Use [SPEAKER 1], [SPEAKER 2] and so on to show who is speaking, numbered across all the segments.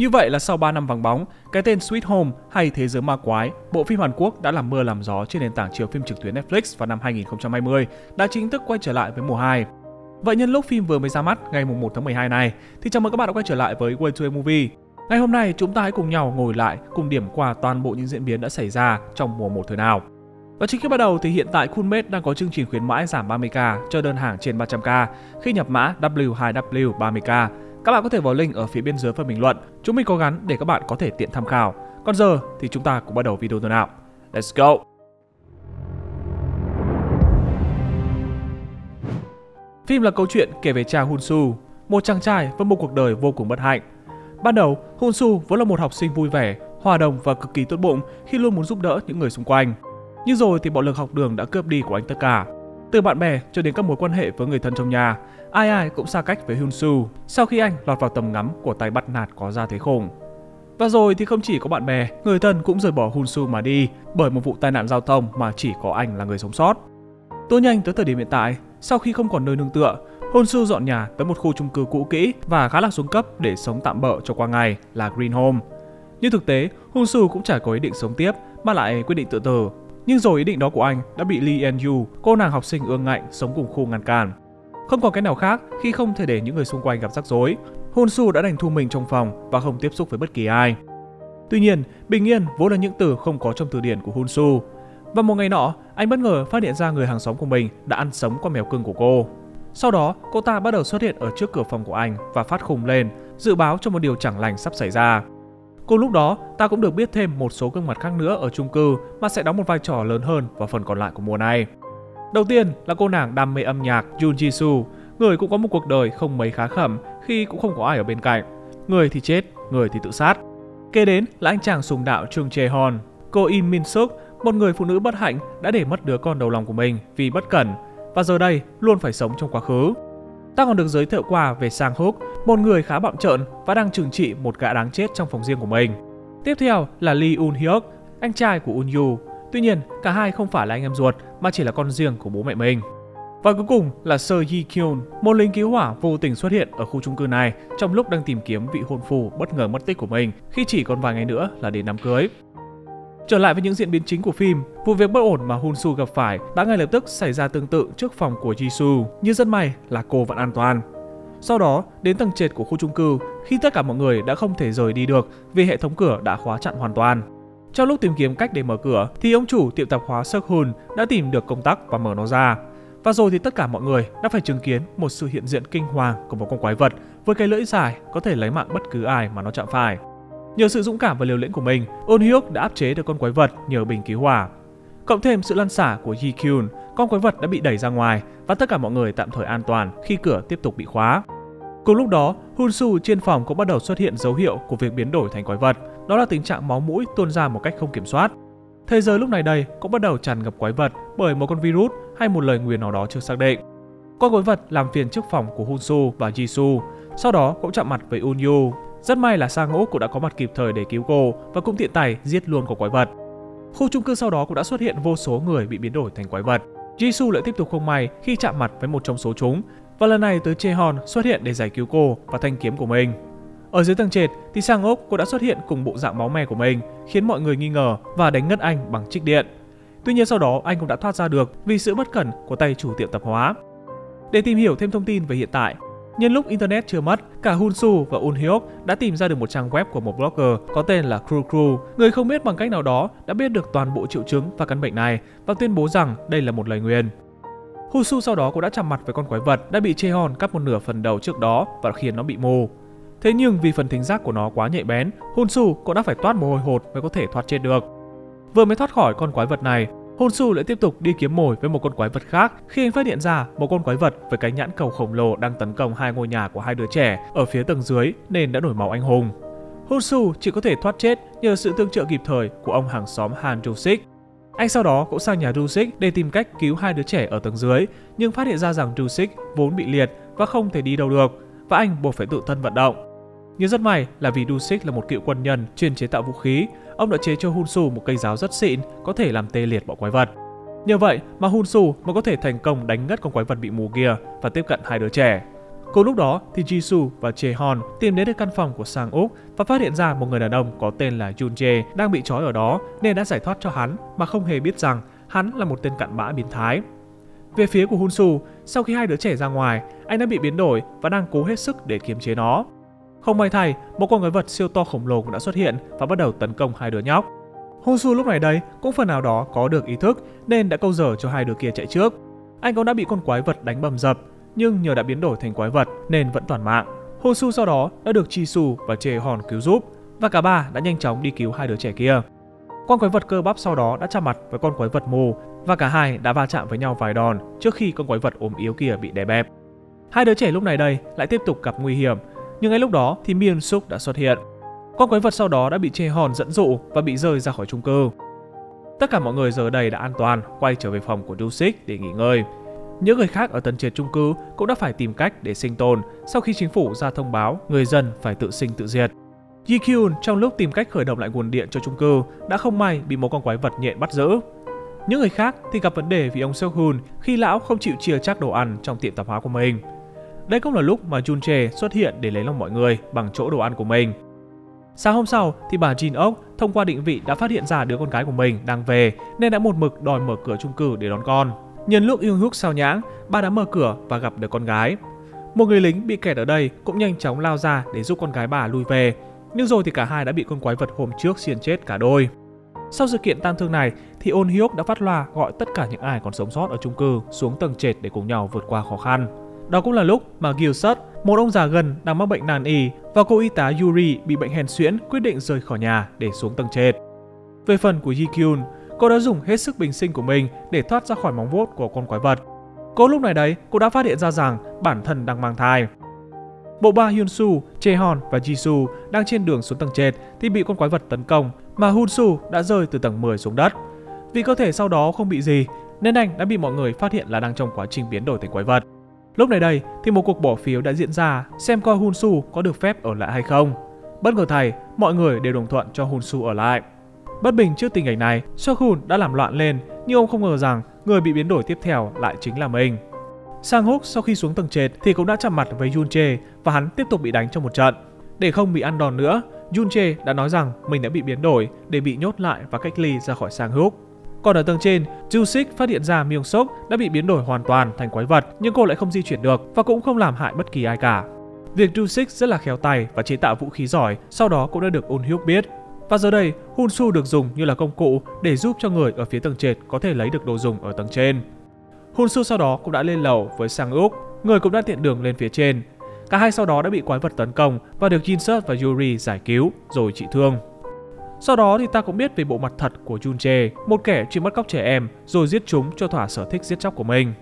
[SPEAKER 1] Như vậy là sau 3 năm vắng bóng, cái tên Sweet Home hay Thế giới ma quái, bộ phim Hàn Quốc đã làm mưa làm gió trên nền tảng chiếu phim trực tuyến Netflix vào năm 2020, đã chính thức quay trở lại với mùa 2. Vậy nhân lúc phim vừa mới ra mắt ngày 1 tháng 12 này, thì chào mừng các bạn đã quay trở lại với Way to a Movie. Ngày hôm nay chúng ta hãy cùng nhau ngồi lại cùng điểm qua toàn bộ những diễn biến đã xảy ra trong mùa 1 thời nào. Và trước khi bắt đầu thì hiện tại Coolmate đang có chương trình khuyến mãi giảm 30k cho đơn hàng trên 300k khi nhập mã W2W30k các bạn có thể vào link ở phía bên dưới phần bình luận. Chúng mình có gắn để các bạn có thể tiện tham khảo. Còn giờ thì chúng ta cũng bắt đầu video thôi nào. Let's go! Phim là câu chuyện kể về cha Hun Su, một chàng trai với một cuộc đời vô cùng bất hạnh. Ban đầu, Hun Su vốn là một học sinh vui vẻ, hòa đồng và cực kỳ tốt bụng khi luôn muốn giúp đỡ những người xung quanh. Nhưng rồi thì bạo lực học đường đã cướp đi của anh tất cả. Từ bạn bè cho đến các mối quan hệ với người thân trong nhà, ai ai cũng xa cách với Hyun Soo sau khi anh lọt vào tầm ngắm của tay bắt nạt có ra thế khủng. Và rồi thì không chỉ có bạn bè, người thân cũng rời bỏ Hun Soo mà đi bởi một vụ tai nạn giao thông mà chỉ có anh là người sống sót. Tôi nhanh tới thời điểm hiện tại, sau khi không còn nơi nương tựa, Hun Soo dọn nhà tới một khu chung cư cũ kỹ và khá là xuống cấp để sống tạm bợ cho qua ngày là Green Home. Nhưng thực tế, Hun Soo cũng chả có ý định sống tiếp mà lại quyết định tự tử. Nhưng rồi ý định đó của anh đã bị Lee and Yu, cô nàng học sinh ương ngạnh sống cùng khu ngăn cản. Không còn cái nào khác khi không thể để những người xung quanh gặp rắc rối, Hun Su đã đành thu mình trong phòng và không tiếp xúc với bất kỳ ai. Tuy nhiên, bình yên vốn là những từ không có trong từ điển của Hun Su. Và một ngày nọ, anh bất ngờ phát hiện ra người hàng xóm của mình đã ăn sống con mèo cưng của cô. Sau đó, cô ta bắt đầu xuất hiện ở trước cửa phòng của anh và phát khùng lên, dự báo cho một điều chẳng lành sắp xảy ra. Cùng lúc đó, ta cũng được biết thêm một số gương mặt khác nữa ở chung cư mà sẽ đóng một vai trò lớn hơn vào phần còn lại của mùa này. Đầu tiên là cô nàng đam mê âm nhạc Jun Ji Soo, người cũng có một cuộc đời không mấy khá khẩm khi cũng không có ai ở bên cạnh. Người thì chết, người thì tự sát. Kế đến là anh chàng sùng đạo Chung Jae Hon, cô Im Min Suk, một người phụ nữ bất hạnh đã để mất đứa con đầu lòng của mình vì bất cẩn và giờ đây luôn phải sống trong quá khứ. Ta còn được giới thiệu qua về Sang Hook, một người khá bạo trợn và đang trừng trị một gã đáng chết trong phòng riêng của mình. Tiếp theo là Lee Un Hyuk, anh trai của Un Yu, Tuy nhiên, cả hai không phải là anh em ruột mà chỉ là con riêng của bố mẹ mình. Và cuối cùng là Seo Ji Kyun, một lính cứu hỏa vô tình xuất hiện ở khu chung cư này trong lúc đang tìm kiếm vị hôn phu bất ngờ mất tích của mình khi chỉ còn vài ngày nữa là đến đám cưới. Trở lại với những diễn biến chính của phim, vụ việc bất ổn mà Hun Su gặp phải đã ngay lập tức xảy ra tương tự trước phòng của Jisoo, nhưng rất may là cô vẫn an toàn. Sau đó, đến tầng trệt của khu chung cư, khi tất cả mọi người đã không thể rời đi được vì hệ thống cửa đã khóa chặn hoàn toàn. Trong lúc tìm kiếm cách để mở cửa thì ông chủ tiệm tạp hóa Seok Hun đã tìm được công tắc và mở nó ra. Và rồi thì tất cả mọi người đã phải chứng kiến một sự hiện diện kinh hoàng của một con quái vật với cái lưỡi dài có thể lấy mạng bất cứ ai mà nó chạm phải. Nhờ sự dũng cảm và liều lĩnh của mình, Eun Hyuk đã áp chế được con quái vật nhờ bình cứu hỏa. Cộng thêm sự lăn xả của Ji Kyun, con quái vật đã bị đẩy ra ngoài và tất cả mọi người tạm thời an toàn khi cửa tiếp tục bị khóa. Cùng lúc đó, Hun Su trên phòng cũng bắt đầu xuất hiện dấu hiệu của việc biến đổi thành quái vật, đó là tình trạng máu mũi tuôn ra một cách không kiểm soát. Thế giới lúc này đây cũng bắt đầu tràn ngập quái vật bởi một con virus hay một lời nguyền nào đó chưa xác định. Con quái vật làm phiền trước phòng của Hun Su và Ji Su, sau đó cũng chạm mặt với Un Yu. Rất may là Sang ngỗ cũng đã có mặt kịp thời để cứu cô và cũng tiện tay giết luôn con quái vật. Khu chung cư sau đó cũng đã xuất hiện vô số người bị biến đổi thành quái vật. Jisoo lại tiếp tục không may khi chạm mặt với một trong số chúng và lần này tới Chehon xuất hiện để giải cứu cô và thanh kiếm của mình. Ở dưới tầng trệt thì sang ốc cô đã xuất hiện cùng bộ dạng máu me của mình, khiến mọi người nghi ngờ và đánh ngất anh bằng trích điện. Tuy nhiên sau đó anh cũng đã thoát ra được vì sự bất cẩn của tay chủ tiệm tạp hóa. Để tìm hiểu thêm thông tin về hiện tại, nhân lúc internet chưa mất, cả Hun Su và Un Hyuk đã tìm ra được một trang web của một blogger có tên là Crew Crew. Người không biết bằng cách nào đó đã biết được toàn bộ triệu chứng và căn bệnh này và tuyên bố rằng đây là một lời nguyền. Husu sau đó cũng đã chạm mặt với con quái vật đã bị Chehon cắt một nửa phần đầu trước đó và khiến nó bị mù. Thế nhưng vì phần thính giác của nó quá nhạy bén, Honsu cũng đã phải toát mồ hôi hột mới có thể thoát chết được. Vừa mới thoát khỏi con quái vật này, Honsu lại tiếp tục đi kiếm mồi với một con quái vật khác khi anh phát hiện ra một con quái vật với cái nhãn cầu khổng lồ đang tấn công hai ngôi nhà của hai đứa trẻ ở phía tầng dưới nên đã nổi máu anh hùng. Honsu chỉ có thể thoát chết nhờ sự tương trợ kịp thời của ông hàng xóm Han Jusik. Anh sau đó cũng sang nhà Jusik để tìm cách cứu hai đứa trẻ ở tầng dưới, nhưng phát hiện ra rằng Jusik vốn bị liệt và không thể đi đâu được, và anh buộc phải tự thân vận động. Nhưng rất may là vì Dusik là một cựu quân nhân chuyên chế tạo vũ khí, ông đã chế cho Hunsu một cây giáo rất xịn có thể làm tê liệt bọn quái vật. Nhờ vậy mà Hunsu mới có thể thành công đánh ngất con quái vật bị mù kia và tiếp cận hai đứa trẻ. Cùng lúc đó thì Jisoo và Jaehoon tìm đến được căn phòng của Sang Úc và phát hiện ra một người đàn ông có tên là Jun Jae đang bị trói ở đó nên đã giải thoát cho hắn mà không hề biết rằng hắn là một tên cặn bã biến thái. Về phía của Hunsu, sau khi hai đứa trẻ ra ngoài, anh đã bị biến đổi và đang cố hết sức để kiềm chế nó. Không may thay, một con quái vật siêu to khổng lồ cũng đã xuất hiện và bắt đầu tấn công hai đứa nhóc. Hosu lúc này đây cũng phần nào đó có được ý thức nên đã câu giờ cho hai đứa kia chạy trước. Anh cũng đã bị con quái vật đánh bầm dập, nhưng nhờ đã biến đổi thành quái vật nên vẫn toàn mạng. Hosu sau đó đã được Chisu và Chê Hòn cứu giúp và cả ba đã nhanh chóng đi cứu hai đứa trẻ kia. Con quái vật cơ bắp sau đó đã chạm mặt với con quái vật mù và cả hai đã va chạm với nhau vài đòn trước khi con quái vật ốm yếu kia bị đè bẹp. Hai đứa trẻ lúc này đây lại tiếp tục gặp nguy hiểm, nhưng ngay lúc đó thì Miên Suk đã xuất hiện. Con quái vật sau đó đã bị Chê Hòn dẫn dụ và bị rơi ra khỏi chung cư. Tất cả mọi người giờ đây đã an toàn, quay trở về phòng của Dusik để nghỉ ngơi. Những người khác ở tầng trệt chung cư cũng đã phải tìm cách để sinh tồn sau khi chính phủ ra thông báo người dân phải tự sinh tự diệt. Ji Kyun trong lúc tìm cách khởi động lại nguồn điện cho chung cư đã không may bị một con quái vật nhện bắt giữ. Những người khác thì gặp vấn đề vì ông Seok Hun khi lão không chịu chia chắc đồ ăn trong tiệm tạp hóa của mình. Đây cũng là lúc mà Jun Jae xuất hiện để lấy lòng mọi người bằng chỗ đồ ăn của mình. Sáng hôm sau thì bà Jin Ok thông qua định vị đã phát hiện ra đứa con gái của mình đang về nên đã một mực đòi mở cửa chung cư để đón con. Nhân lúc Yung húc sao nhãng, bà đã mở cửa và gặp được con gái. Một người lính bị kẹt ở đây cũng nhanh chóng lao ra để giúp con gái bà lui về. Nhưng rồi thì cả hai đã bị con quái vật hôm trước xiên chết cả đôi. Sau sự kiện tang thương này thì On Hyuk đã phát loa gọi tất cả những ai còn sống sót ở chung cư xuống tầng trệt để cùng nhau vượt qua khó khăn. Đó cũng là lúc mà Gilsut, một ông già gần đang mắc bệnh nan y và cô y tá Yuri bị bệnh hèn xuyễn quyết định rời khỏi nhà để xuống tầng trệt. Về phần của Ji Kyun, cô đã dùng hết sức bình sinh của mình để thoát ra khỏi móng vuốt của con quái vật. Cô lúc này đấy, cô đã phát hiện ra rằng bản thân đang mang thai. Bộ ba Hyun Jaehon và Jisoo đang trên đường xuống tầng trệt thì bị con quái vật tấn công mà Hunsu đã rơi từ tầng 10 xuống đất. Vì cơ thể sau đó không bị gì nên anh đã bị mọi người phát hiện là đang trong quá trình biến đổi thành quái vật. Lúc này đây thì một cuộc bỏ phiếu đã diễn ra xem coi Hun Su có được phép ở lại hay không. Bất ngờ thay, mọi người đều đồng thuận cho Hun Su ở lại. Bất bình trước tình cảnh này, Sokhun đã làm loạn lên, nhưng ông không ngờ rằng người bị biến đổi tiếp theo lại chính là mình. Sang Húc sau khi xuống tầng trệt thì cũng đã chạm mặt với Yun Che và hắn tiếp tục bị đánh trong một trận. Để không bị ăn đòn nữa, Yun Che đã nói rằng mình đã bị biến đổi để bị nhốt lại và cách ly ra khỏi Sang Húc. Còn ở tầng trên, Jusik phát hiện ra Myung Sok đã bị biến đổi hoàn toàn thành quái vật, nhưng cô lại không di chuyển được và cũng không làm hại bất kỳ ai cả. Việc Jusik rất là khéo tay và chế tạo vũ khí giỏi, sau đó cũng đã được Un Hyuk biết. Và giờ đây, Hun Su được dùng như là công cụ để giúp cho người ở phía tầng trệt có thể lấy được đồ dùng ở tầng trên. Hun Su sau đó cũng đã lên lầu với Sang Uk, người cũng đã tiện đường lên phía trên. Cả hai sau đó đã bị quái vật tấn công và được Jin Jinsert và Yuri giải cứu rồi trị thương. Sau đó thì ta cũng biết về bộ mặt thật của Jun Jae, một kẻ chuyên bắt cóc trẻ em rồi giết chúng cho thỏa sở thích giết chóc của mình.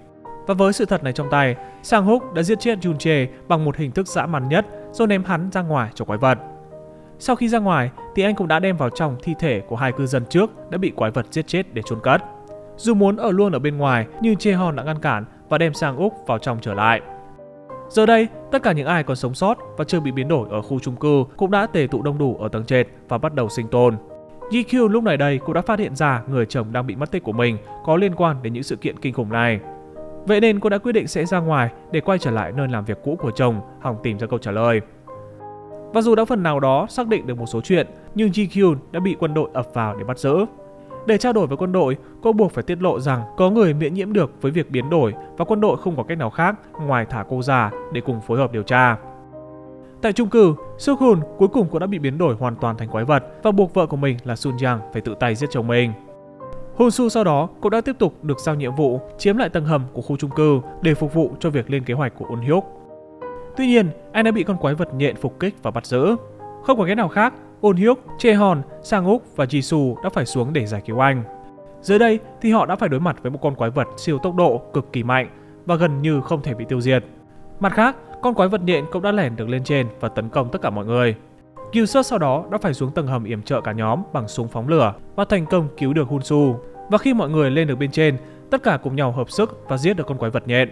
[SPEAKER 1] Và với sự thật này trong tay, Sang Hook đã giết chết Jun Jae bằng một hình thức dã man nhất rồi ném hắn ra ngoài cho quái vật. Sau khi ra ngoài thì anh cũng đã đem vào trong thi thể của hai cư dân trước đã bị quái vật giết chết để chôn cất. Dù muốn ở luôn ở bên ngoài nhưng Chehon đã ngăn cản và đem Sang Úc vào trong trở lại. Giờ đây, tất cả những ai còn sống sót và chưa bị biến đổi ở khu chung cư cũng đã tề tụ đông đủ ở tầng trệt và bắt đầu sinh tồn. GQ lúc này đây cũng đã phát hiện ra người chồng đang bị mất tích của mình có liên quan đến những sự kiện kinh khủng này. Vậy nên cô đã quyết định sẽ ra ngoài để quay trở lại nơi làm việc cũ của chồng, hòng tìm ra câu trả lời. Và dù đã phần nào đó xác định được một số chuyện, nhưng Ji đã bị quân đội ập vào để bắt giữ. Để trao đổi với quân đội, cô buộc phải tiết lộ rằng có người miễn nhiễm được với việc biến đổi và quân đội không có cách nào khác ngoài thả cô ra để cùng phối hợp điều tra. Tại trung cư, Sukhun cuối cùng cũng đã bị biến đổi hoàn toàn thành quái vật và buộc vợ của mình là Sun Yang phải tự tay giết chồng mình. Hun Su sau đó cũng đã tiếp tục được giao nhiệm vụ chiếm lại tầng hầm của khu trung cư để phục vụ cho việc lên kế hoạch của Un Hyuk. Tuy nhiên, anh đã bị con quái vật nhện phục kích và bắt giữ. Không có cái nào khác, On Hyuk, Chehon, Sang Úc và Jisoo đã phải xuống để giải cứu anh. Dưới đây thì họ đã phải đối mặt với một con quái vật siêu tốc độ cực kỳ mạnh và gần như không thể bị tiêu diệt. Mặt khác, con quái vật nhện cũng đã lẻn được lên trên và tấn công tất cả mọi người. Gilsert sau đó đã phải xuống tầng hầm yểm trợ cả nhóm bằng súng phóng lửa và thành công cứu được Hunsu. Và khi mọi người lên được bên trên, tất cả cùng nhau hợp sức và giết được con quái vật nhện.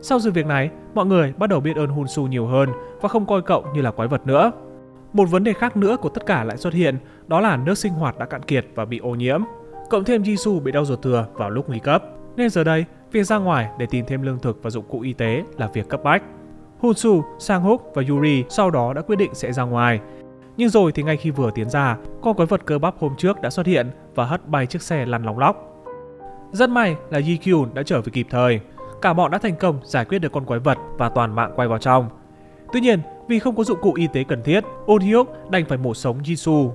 [SPEAKER 1] Sau sự việc này, mọi người bắt đầu biết ơn Hunsu nhiều hơn và không coi cậu như là quái vật nữa. Một vấn đề khác nữa của tất cả lại xuất hiện, đó là nước sinh hoạt đã cạn kiệt và bị ô nhiễm. Cộng thêm Jisoo bị đau ruột thừa vào lúc nguy cấp. Nên giờ đây, việc ra ngoài để tìm thêm lương thực và dụng cụ y tế là việc cấp bách. Hunsu, Sang Hook và Yuri sau đó đã quyết định sẽ ra ngoài. Nhưng rồi thì ngay khi vừa tiến ra, con quái vật cơ bắp hôm trước đã xuất hiện và hất bay chiếc xe lăn lóng lóc. Rất may là ji đã trở về kịp thời. Cả bọn đã thành công giải quyết được con quái vật và toàn mạng quay vào trong. Tuy nhiên, vì không có dụng cụ y tế cần thiết, Oh Hyuk đành phải mổ sống Jisoo.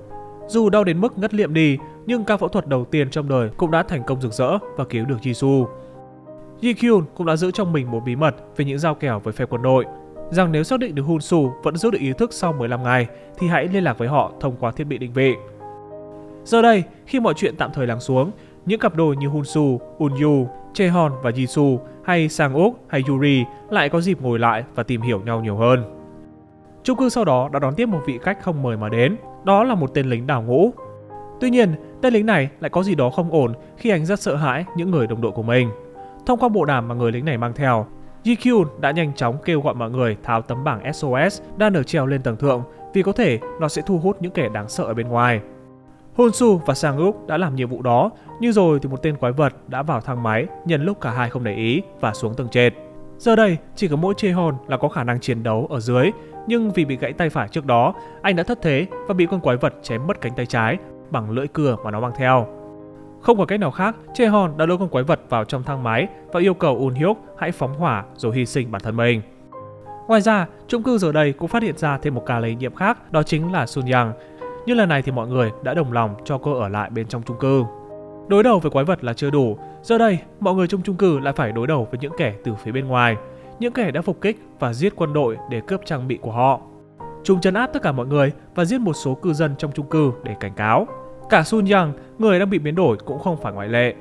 [SPEAKER 1] Dù đau đến mức ngất liệm đi, nhưng ca phẫu thuật đầu tiên trong đời cũng đã thành công rực rỡ và cứu được Jisoo. Ji Kyun cũng đã giữ trong mình một bí mật về những giao kèo với phe quân đội, rằng nếu xác định được Hun Su vẫn giữ được ý thức sau 15 ngày thì hãy liên lạc với họ thông qua thiết bị định vị. Giờ đây, khi mọi chuyện tạm thời lắng xuống, những cặp đôi như Hun Su, Un Yu, Chehon và Jisoo hay Sang Ok hay Yuri lại có dịp ngồi lại và tìm hiểu nhau nhiều hơn. Chung cư sau đó đã đón tiếp một vị khách không mời mà đến, đó là một tên lính đào ngũ. Tuy nhiên, tên lính này lại có gì đó không ổn khi anh rất sợ hãi những người đồng đội của mình. Thông qua bộ đàm mà người lính này mang theo, GQ đã nhanh chóng kêu gọi mọi người tháo tấm bảng SOS đang ở treo lên tầng thượng vì có thể nó sẽ thu hút những kẻ đáng sợ ở bên ngoài. Honsu và Sang Uk đã làm nhiệm vụ đó, nhưng rồi thì một tên quái vật đã vào thang máy nhân lúc cả hai không để ý và xuống tầng trệt. Giờ đây, chỉ có mỗi Chehon là có khả năng chiến đấu ở dưới, nhưng vì bị gãy tay phải trước đó, anh đã thất thế và bị con quái vật chém mất cánh tay trái bằng lưỡi cưa mà nó mang theo. Không có cách nào khác, Chehon đã lôi con quái vật vào trong thang máy và yêu cầu Un Hyuk hãy phóng hỏa rồi hy sinh bản thân mình. Ngoài ra, chung cư giờ đây cũng phát hiện ra thêm một ca lây nhiễm khác, đó chính là Sun Yang. Nhưng lần này thì mọi người đã đồng lòng cho cô ở lại bên trong chung cư. Đối đầu với quái vật là chưa đủ, giờ đây mọi người trong chung cư lại phải đối đầu với những kẻ từ phía bên ngoài, những kẻ đã phục kích và giết quân đội để cướp trang bị của họ. Chúng chấn áp tất cả mọi người và giết một số cư dân trong chung cư để cảnh cáo. Cả Sun Yang, người đang bị biến đổi cũng không phải ngoại lệ.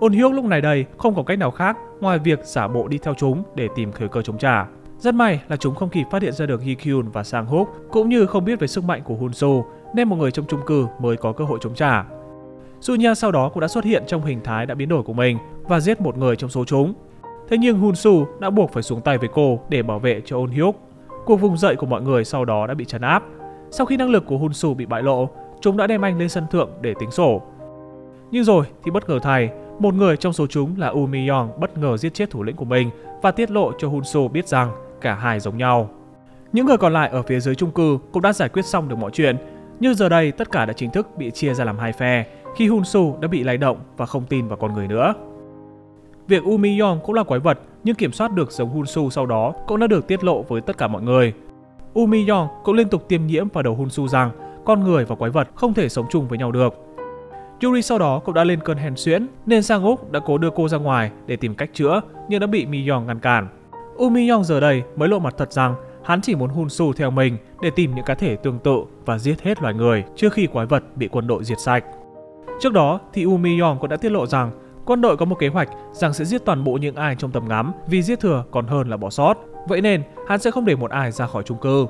[SPEAKER 1] Ôn Hyuk lúc này đây không có cách nào khác ngoài việc giả bộ đi theo chúng để tìm thời cơ chống trả. Rất may là chúng không kịp phát hiện ra được Hikyun và Sang Hook, cũng như không biết về sức mạnh của Hun Soo nên một người trong chung cư mới có cơ hội chống trả. Sunya sau đó cũng đã xuất hiện trong hình thái đã biến đổi của mình và giết một người trong số chúng. Thế nhưng Hun Su đã buộc phải xuống tay với cô để bảo vệ cho Ôn Hyuk. Cuộc vùng dậy của mọi người sau đó đã bị trấn áp. Sau khi năng lực của Hun Su bị bại lộ, chúng đã đem anh lên sân thượng để tính sổ. Nhưng rồi thì bất ngờ thay, một người trong số chúng là U Mi Yong bất ngờ giết chết thủ lĩnh của mình và tiết lộ cho Hun Su biết rằng cả hai giống nhau. Những người còn lại ở phía dưới chung cư cũng đã giải quyết xong được mọi chuyện, nhưng giờ đây tất cả đã chính thức bị chia ra làm hai phe khi Hun Su đã bị lay động và không tin vào con người nữa. Việc Umi Yong cũng là quái vật, nhưng kiểm soát được giống Hunsu sau đó cũng đã được tiết lộ với tất cả mọi người. Umi Yong cũng liên tục tiêm nhiễm vào đầu Hunsu rằng con người và quái vật không thể sống chung với nhau được. Yuri sau đó cũng đã lên cơn hèn xuyễn, nên Sang Úc đã cố đưa cô ra ngoài để tìm cách chữa, nhưng đã bị Mi Yong ngăn cản. Umi Yong giờ đây mới lộ mặt thật rằng hắn chỉ muốn hun su theo mình để tìm những cá thể tương tự và giết hết loài người trước khi quái vật bị quân đội diệt sạch. Trước đó thì Umi Yong cũng đã tiết lộ rằng quân đội có một kế hoạch rằng sẽ giết toàn bộ những ai trong tầm ngắm vì giết thừa còn hơn là bỏ sót. Vậy nên hắn sẽ không để một ai ra khỏi chung cư.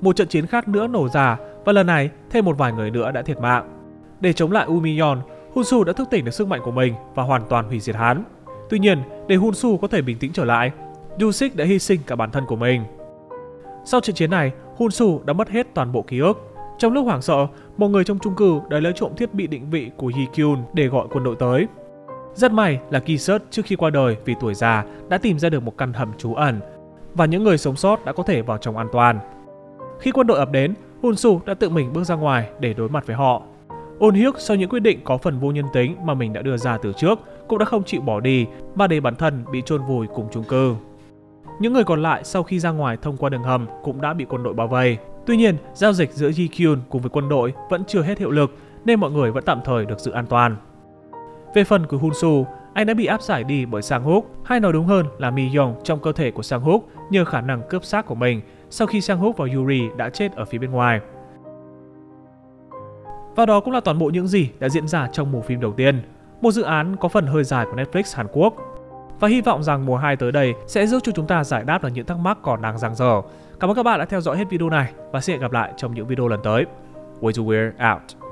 [SPEAKER 1] Một trận chiến khác nữa nổ ra và lần này thêm một vài người nữa đã thiệt mạng. Để chống lại Umiyon, Hunsu đã thức tỉnh được sức mạnh của mình và hoàn toàn hủy diệt hắn. Tuy nhiên, để Hunsu có thể bình tĩnh trở lại, Yusik đã hy sinh cả bản thân của mình. Sau trận chiến này, Hunsu đã mất hết toàn bộ ký ức. Trong lúc hoảng sợ, một người trong chung cư đã lấy trộm thiết bị định vị của Hee để gọi quân đội tới. Rất may là Kisert trước khi qua đời vì tuổi già đã tìm ra được một căn hầm trú ẩn và những người sống sót đã có thể vào trong an toàn. Khi quân đội ập đến, Hun Su đã tự mình bước ra ngoài để đối mặt với họ. Ôn Hiếc sau những quyết định có phần vô nhân tính mà mình đã đưa ra từ trước cũng đã không chịu bỏ đi mà để bản thân bị chôn vùi cùng chung cư. Những người còn lại sau khi ra ngoài thông qua đường hầm cũng đã bị quân đội bao vây. Tuy nhiên, giao dịch giữa Ji Kyun cùng với quân đội vẫn chưa hết hiệu lực nên mọi người vẫn tạm thời được giữ an toàn. Về phần của Hun Su, anh đã bị áp giải đi bởi Sang Húc, hay nói đúng hơn là Mi Yong trong cơ thể của Sang Húc nhờ khả năng cướp xác của mình sau khi Sang Húc và Yuri đã chết ở phía bên ngoài. Và đó cũng là toàn bộ những gì đã diễn ra trong mùa phim đầu tiên, một dự án có phần hơi dài của Netflix Hàn Quốc. Và hy vọng rằng mùa 2 tới đây sẽ giúp cho chúng ta giải đáp được những thắc mắc còn đang dang dở. Cảm ơn các bạn đã theo dõi hết video này và sẽ hẹn gặp lại trong những video lần tới. Way to wear out.